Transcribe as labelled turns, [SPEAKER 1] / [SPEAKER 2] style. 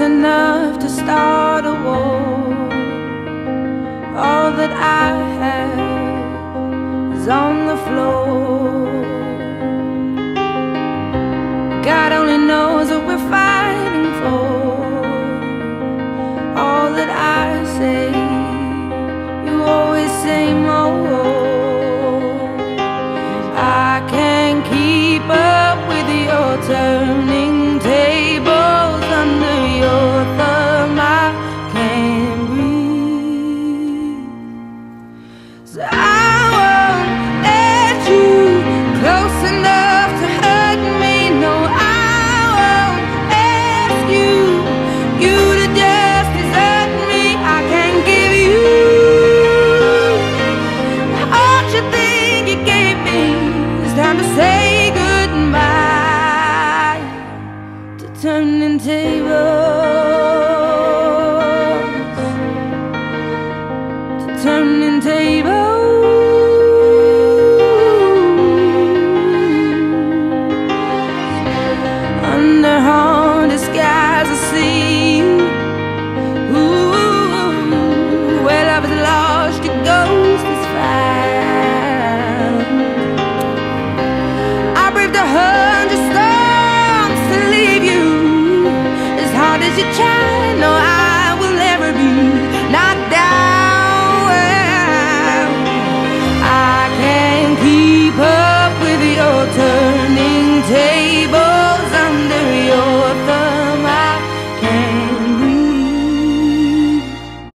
[SPEAKER 1] enough to start a war. All that I have is on the floor. God only knows what we're fighting for. All that I say, you always say more. I can't keep up with your turn. I won't let you close enough to hurt me. No, I won't ask you. You to just desert me. I can give you all you think you gave me. It's time to say goodbye to turning tables. hard as you try, no, I will never be.